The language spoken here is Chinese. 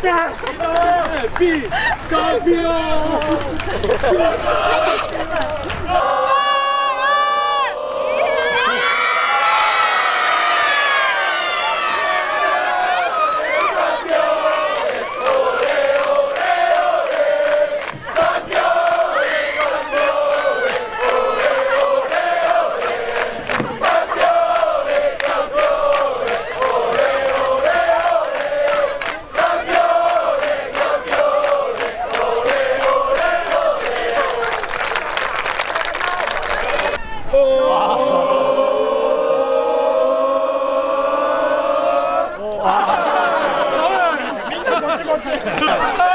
干！必高票！そうです。